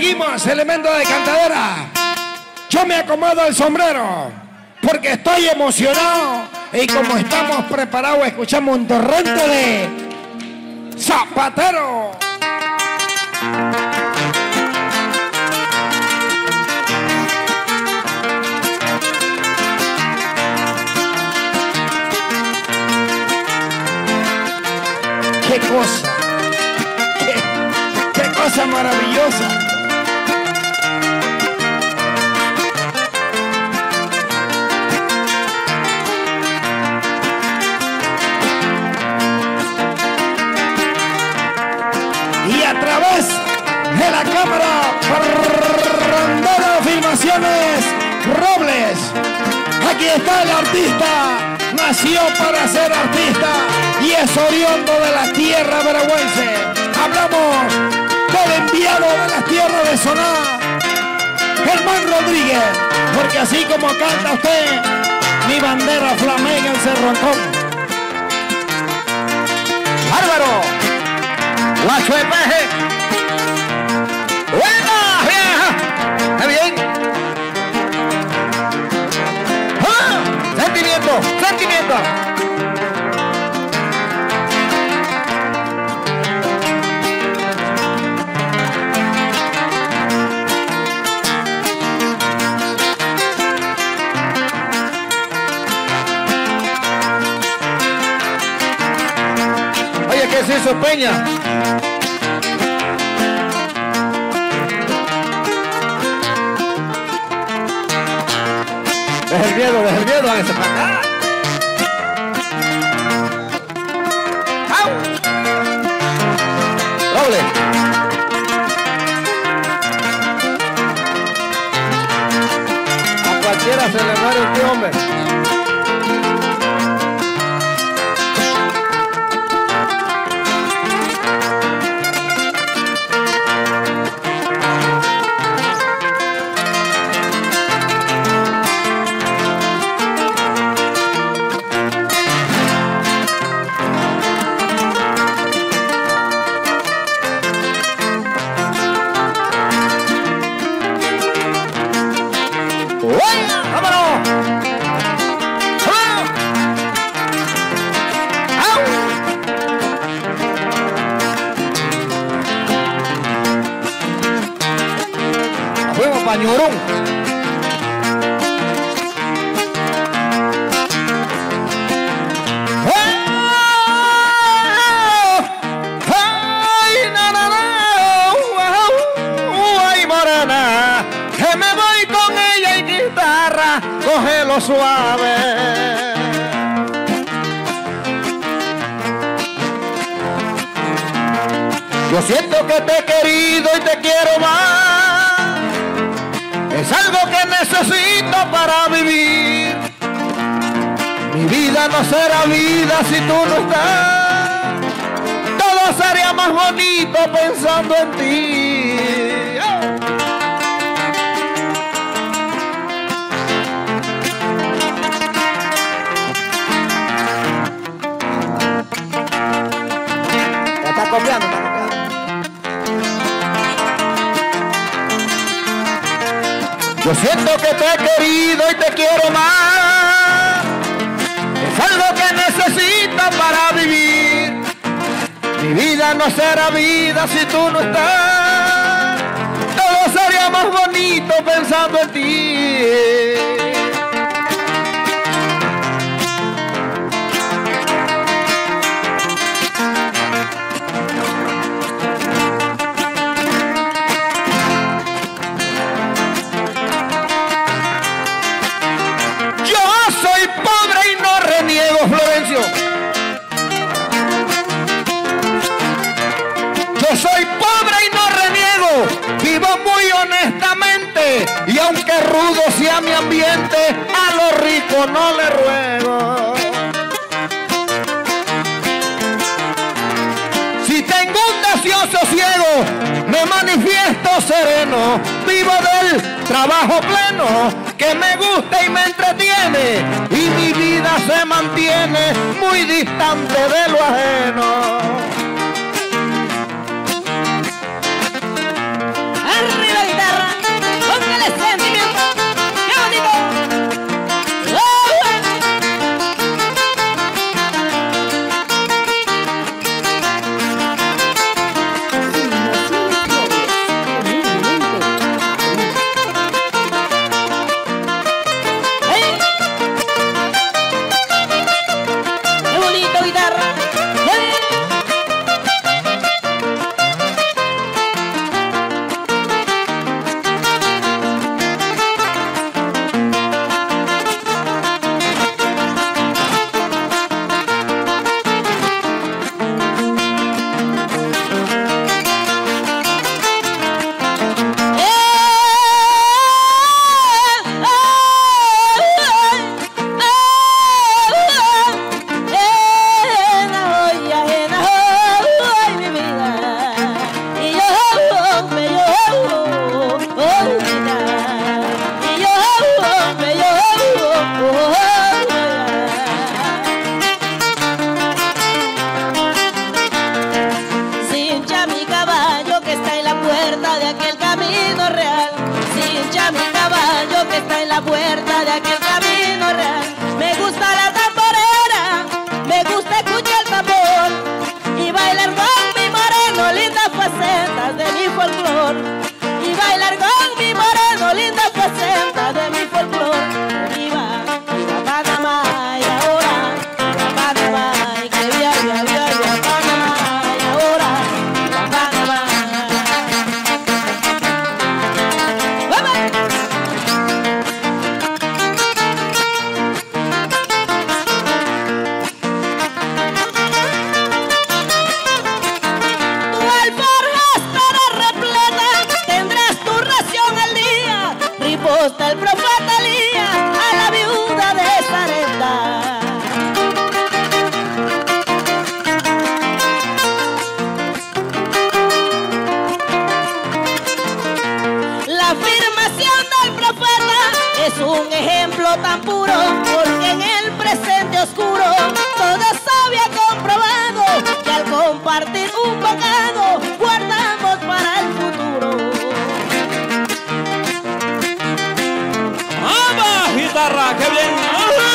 Seguimos, elemento de cantadera. Yo me acomodo el sombrero porque estoy emocionado y como estamos preparados escuchamos un torrente de zapatero. qué cosa, qué cosa maravillosa. De la cámara Rondero Filmaciones Robles, aquí está el artista. Nació para ser artista y es oriundo de la tierra veragüense. Hablamos del enviado de la tierra de Soná, Germán Rodríguez, porque así como canta usted, mi bandera flamenca en Cerro Bárbaro, Guacho de Peje. ¡Buena, vieja! ¿Está bien? ¡Ah! ¡Sentimiento! ¡Sentimiento! Oye, ¿qué se hizo Peña? Deja el miedo, deja el miedo, hágase para acá. Doble. A cualquiera se le muere tío, hombre. Yo siento que te he querido y te quiero más. Es algo que necesito para vivir. Mi vida no será vida si tú no estás. Todo sería más bonito pensando en ti. Yo siento que te he querido y te quiero más. Es algo que necesito para vivir. Mi vida no será vida si tú no estás. Todo sería más bonito pensando en ti. Trabajo pleno, que me gusta y me entretiene, y mi vida se mantiene muy distante de lo ajeno. puerta de es un ejemplo tan puro, porque en el presente oscuro todo se había comprobado que al compartir un pecado guardamos para el futuro. ¡Ama, guitarra! ¡Qué bien!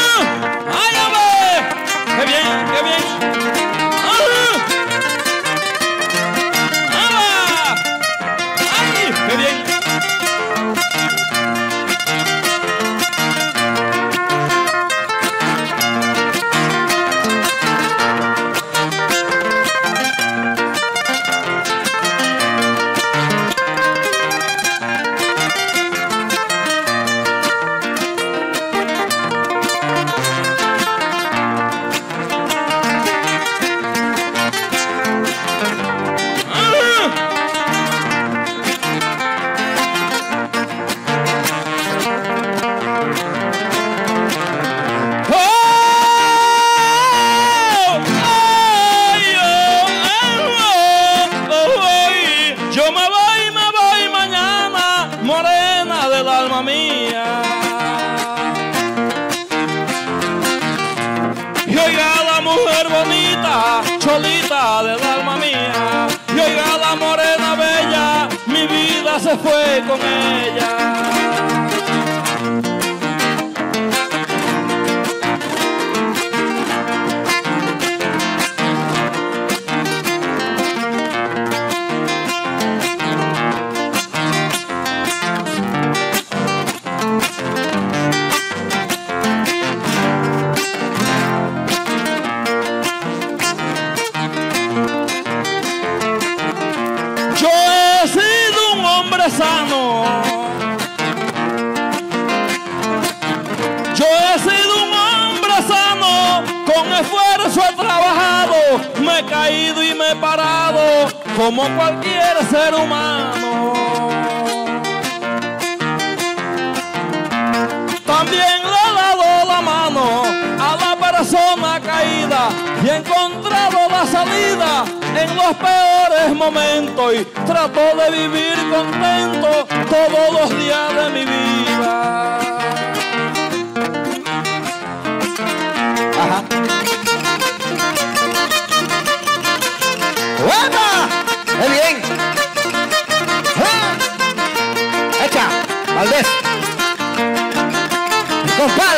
con ella. mucho he trabajado, me he caído y me he parado, como cualquier ser humano. También le he dado la mano a la persona caída y he encontrado la salida en los peores momentos y trato de vivir contento todos los días de mi vida. ¡Epa! Bien! ¡Ah! ¡Echa! ¡Valdés! ¡Compadre!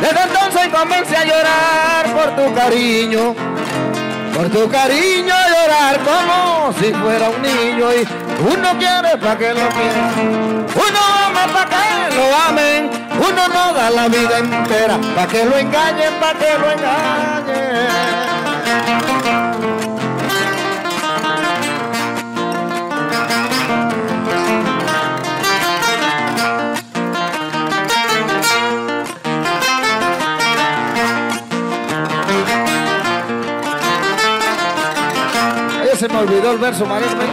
Desde entonces comencé a llorar por tu cariño. Por tu cariño a llorar como si fuera un niño y uno quiere para que lo quieran, uno ama para que lo amen, uno no da la vida entera para que lo engañen, para que lo engañen. Se me olvidó el verso, Marisma.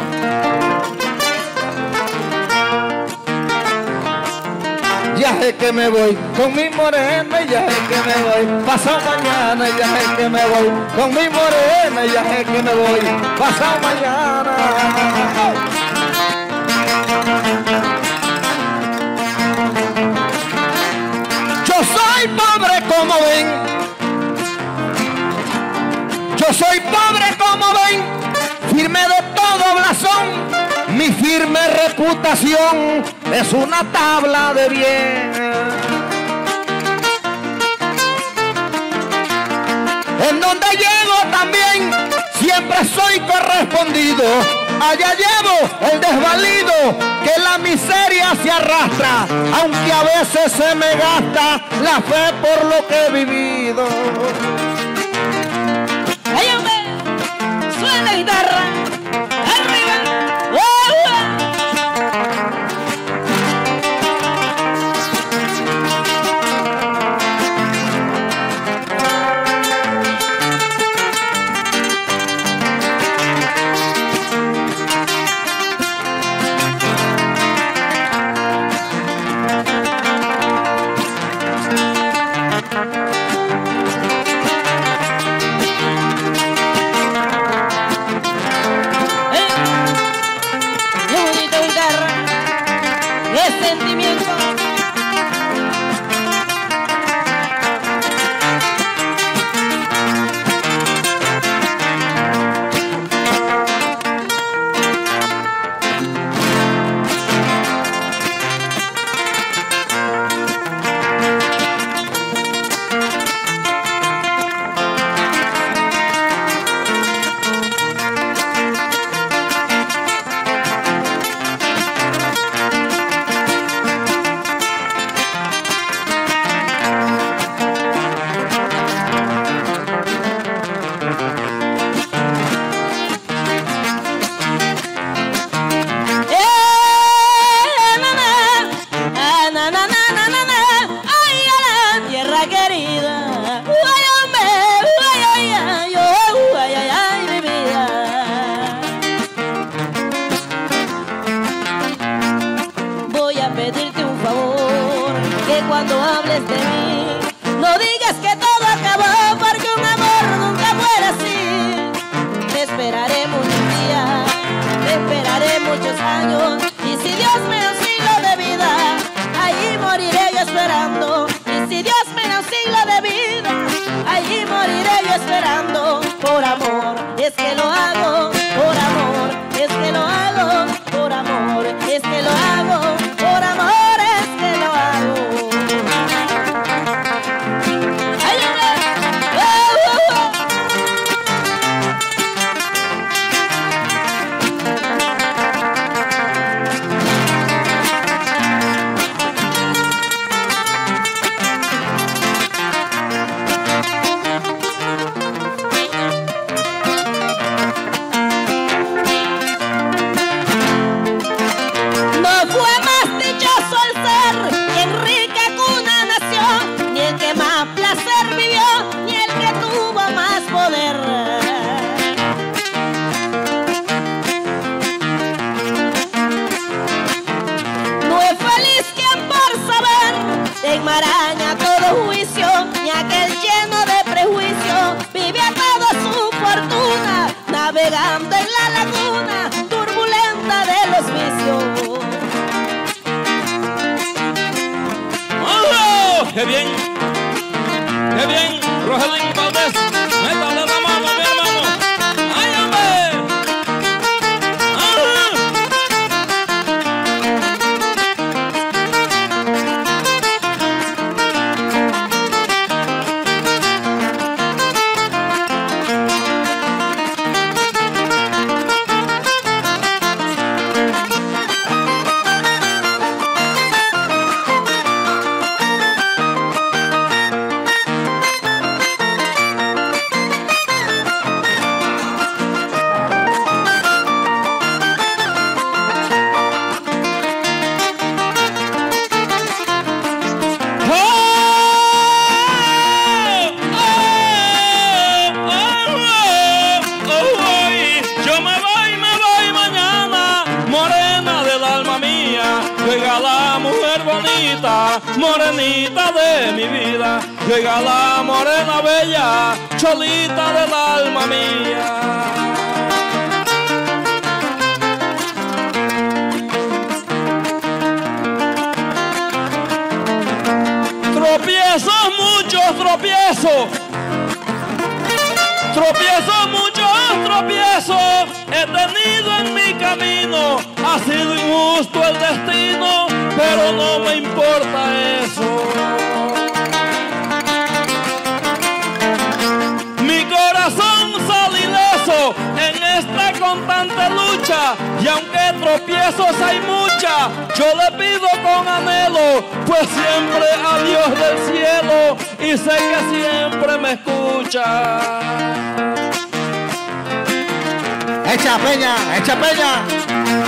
Ya es que me voy con mi morena, ya es que me voy. Pasado mañana, ya es que me voy con mi morena, ya es que me voy. Pasado mañana. Yo soy pobre como ven. Yo soy pobre como ven. Firme de todo blasón. Mi firme reputación es una tabla de bien. En donde llego también siempre soy correspondido. Allá llevo el desvalido que la miseria se arrastra, aunque a veces se me gasta la fe por lo que he vivido. Guitarra! Amor, Ha sido injusto el destino, pero no me importa eso. Mi corazón sale ileso en esta constante lucha y aunque tropiezos hay mucha, yo le pido con anhelo, pues siempre a Dios del cielo y sé que siempre me escucha. Echa peña, echa peña.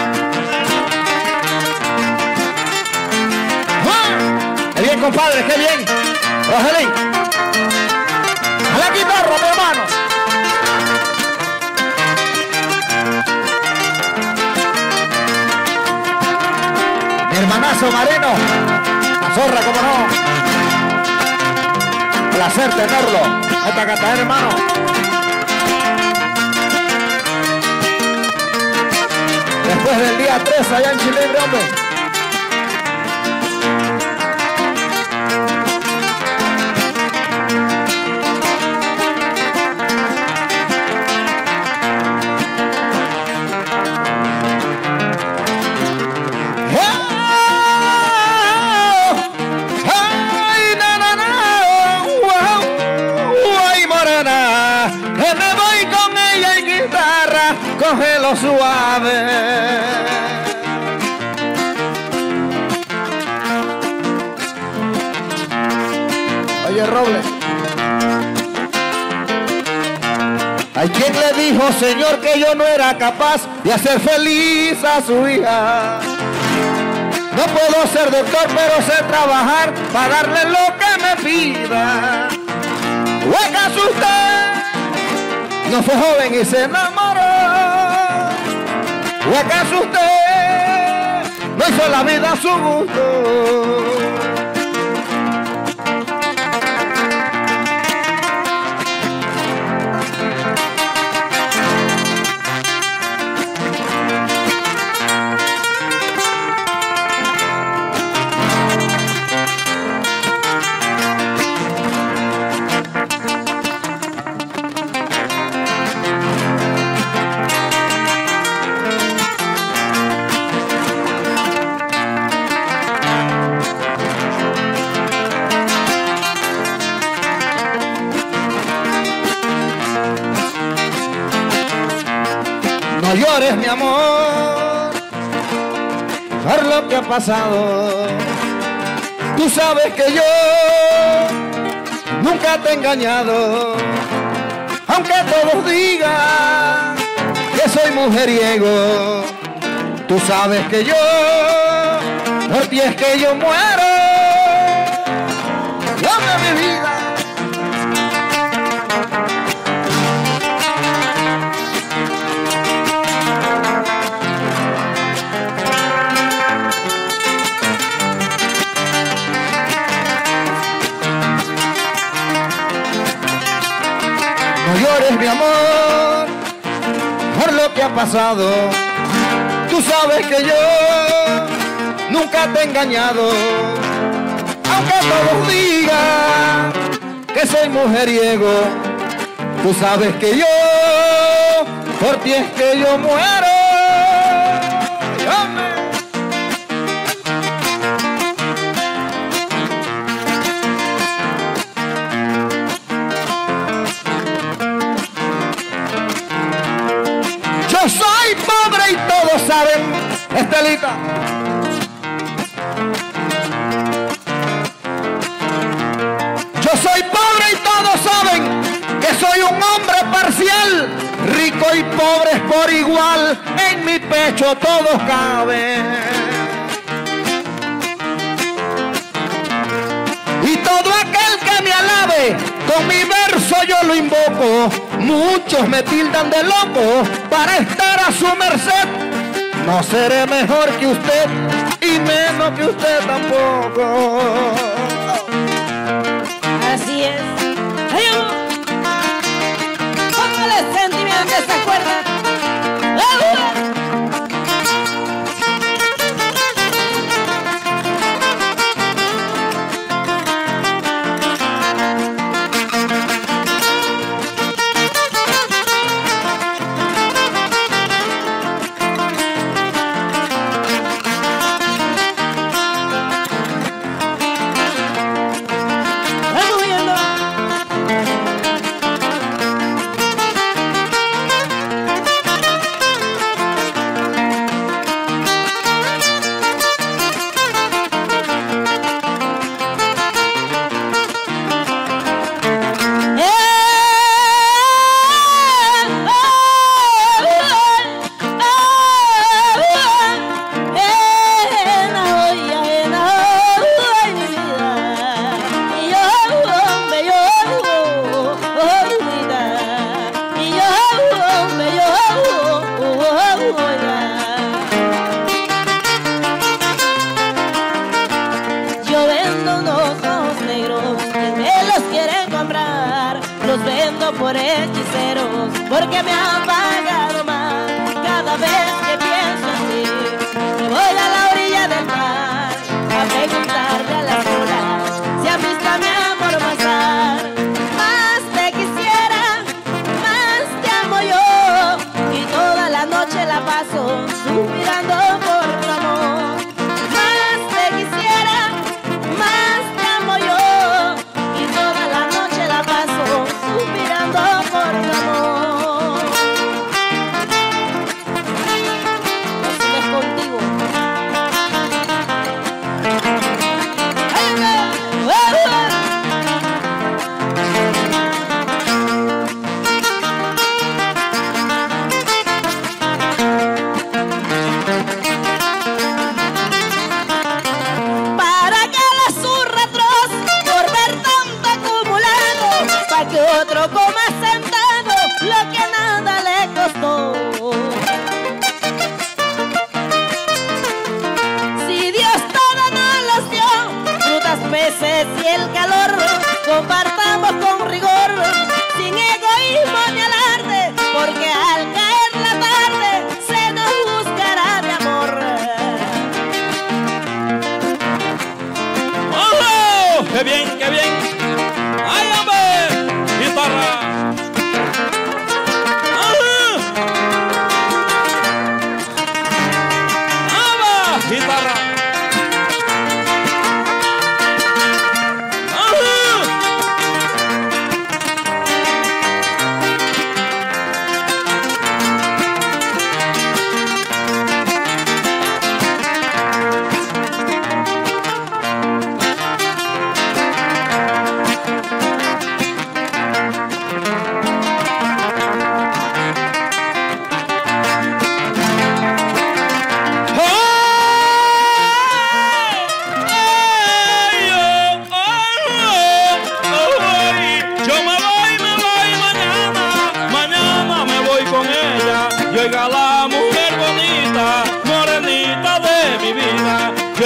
Bien, compadre! ¡Qué bien! Rogelín. A la guitarra, mi hermano. Mi hermanazo Marino. La zorra, como no. Placer tenerlo. Esta canta, hermano. Después del día 3 allá en Chile, hombre. Dijo, Señor, que yo no era capaz de hacer feliz a su hija. No puedo ser doctor, pero sé trabajar para darle lo que me pida. ¿O acaso usted no fue joven y se enamoró? ¿O acaso usted no hizo la vida a su gusto? Tú sabes que yo nunca te he engañado, aunque todos digan que soy mujeriego. Tú sabes que yo, por ti que yo muero. Tú sabes que yo nunca te he engañado, aunque todos digan que soy mujeriego. Tú sabes que yo, por ti es que yo muero. Yo soy pobre y todos saben que soy un hombre parcial, rico y pobre por igual, en mi pecho todos caben. Y todo aquel que me alabe, con mi verso yo lo invoco. Muchos me tildan de loco para estar a su merced. No seré mejor que usted y menos que usted tampoco. Así es.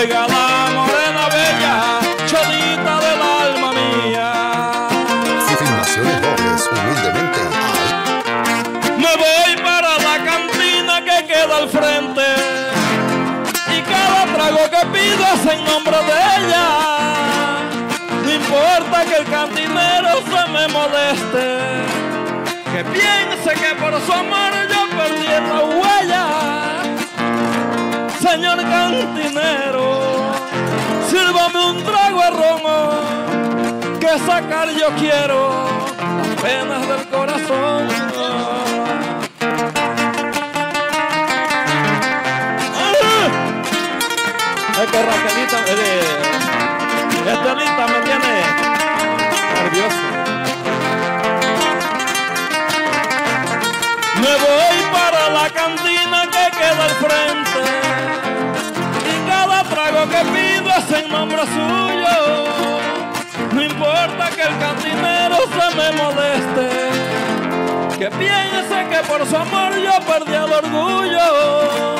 llega la morena bella, cholita del alma mía. Filmaciones dobles, humildemente. Me voy para la cantina que queda al frente. Y cada trago que pido es en nombre de ella. No importa que el cantinero se me moleste. Que piense que por su amor yo perdí esta huella señor cantinero, sírvame un trago a romo, que sacar yo quiero las penas del corazón. Ah. Es que Raquelita, eh, Estelita me tiene nervioso. Me voy para la cantina que queda al frente dicen nombre suyo. No importa que el cantinero se me moleste, que piense que por su amor yo perdí el orgullo.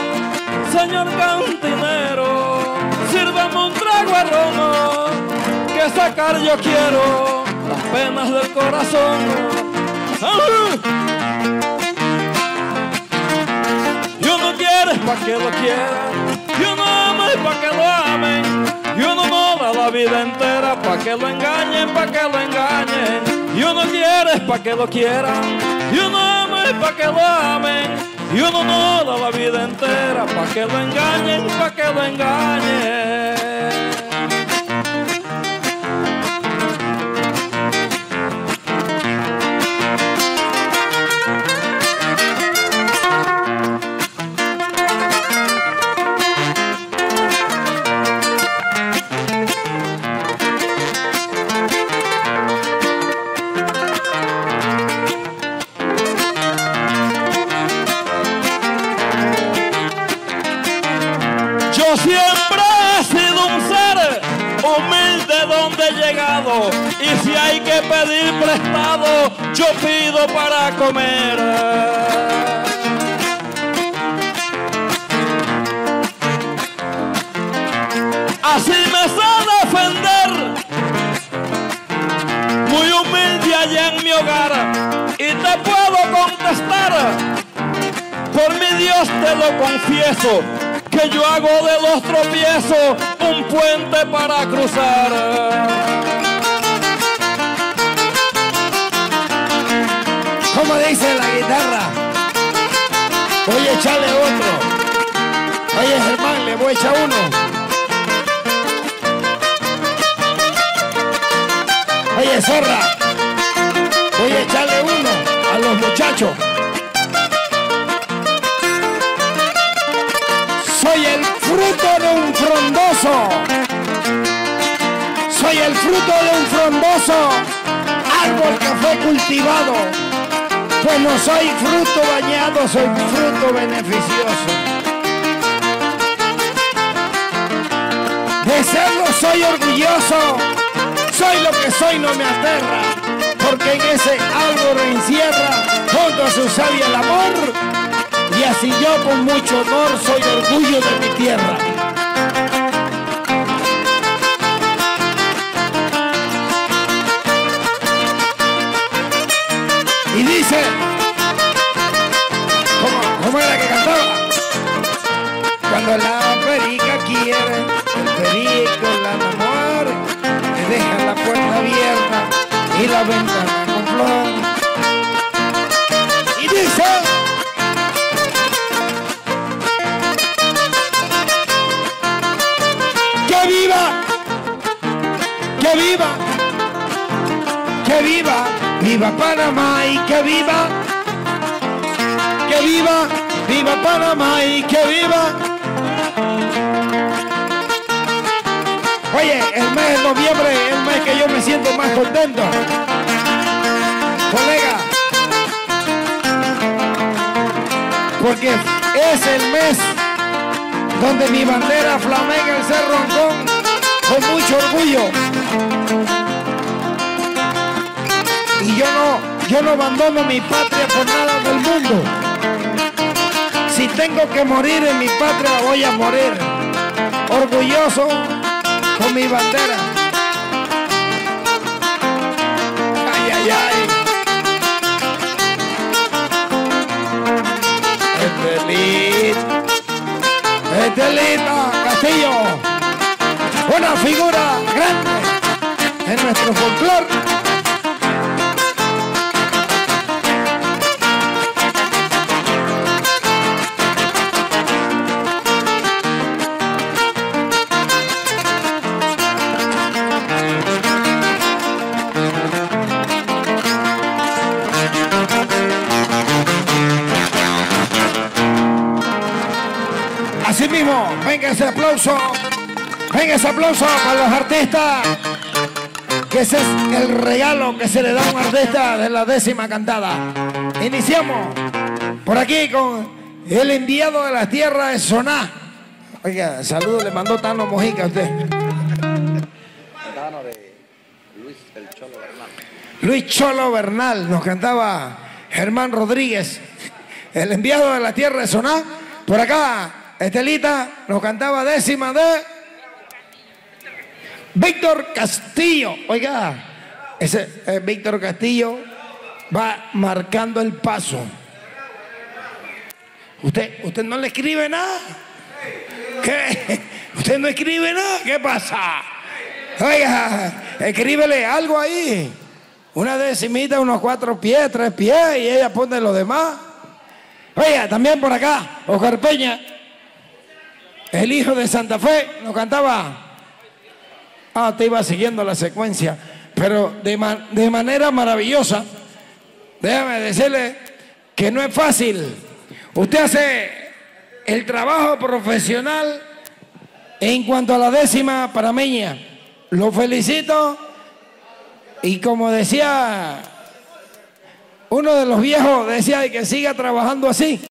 Señor cantinero, sírvame un trago a Romo, que sacar yo quiero las penas del corazón. ¡Ah! Y uno quiere pa' que lo quiera la vida entera pa' que lo engañen, pa' que lo engañen. Y uno quiere pa' que lo quieran, y uno ama pa' que lo amen, y uno no da la vida entera pa' que lo engañen, pa' que lo engañen. Y si hay que pedir prestado, yo pido para comer. Así me sé defender, muy humilde allá en mi hogar y te puedo contestar. Por mi Dios te lo confieso, que yo hago de los tropiezos un puente para cruzar. ¿Cómo dice la guitarra? Voy a echarle otro. Oye, Germán, le voy a echar uno. Oye, zorra, voy a echarle uno a los muchachos. Soy el fruto de un frondoso. Soy el fruto de un frondoso árbol que fue cultivado. Pues no soy fruto bañado, soy fruto beneficioso. De serlo soy orgulloso. Soy lo que soy, no me aterra. Porque en ese árbol encierra junto a su savia el amor. Y así yo con mucho honor soy orgullo de mi tierra. Y dice, ¿cómo, era que cantaba? Cuando la perica quiere, el perico la enamora, le deja la puerta abierta y la ventana con flor. Y dice, que viva, que viva, que viva, viva Panamá y que viva, que viva, viva Panamá y que viva. Oye, el mes de noviembre es el mes que yo me siento más contento. Colega, porque es el mes donde mi bandera flamega el Cerro Ancón con mucho orgullo. Yo no, yo no abandono mi patria por nada del mundo. Si tengo que morir en mi patria, voy a morir. Orgulloso con mi bandera. Ay, ay, ay. Estelita, Estelita Castillo, una figura grande en nuestro folclore. Aplauso, venga ese aplauso para los artistas, que ese es el regalo que se le da a un artista de la décima cantada. Iniciamos por aquí con el enviado de la tierra de Soná. Oiga, saludo, le mandó Tano Mojica a usted. Luis Cholo Bernal, nos cantaba Germán Rodríguez, el enviado de la tierra de Soná. Por acá, Estelita nos cantaba décima de Víctor Castillo. Oiga, ese eh, Víctor Castillo va marcando el paso. Usted, usted no le escribe nada. ¿Qué? Usted no escribe nada. ¿Qué pasa? Oiga, escríbele algo ahí. Una decimita, unos cuatro pies, tres pies, y ella pone lo demás. Oiga, también por acá, Oscar Peña, el hijo de Santa Fe, nos cantaba. Ah, te iba siguiendo la secuencia, pero de, ma- de manera maravillosa. Déjame decirle que no es fácil. Usted hace el trabajo profesional en cuanto a la décima parameña. Lo felicito y como decía uno de los viejos, decía que siga trabajando así.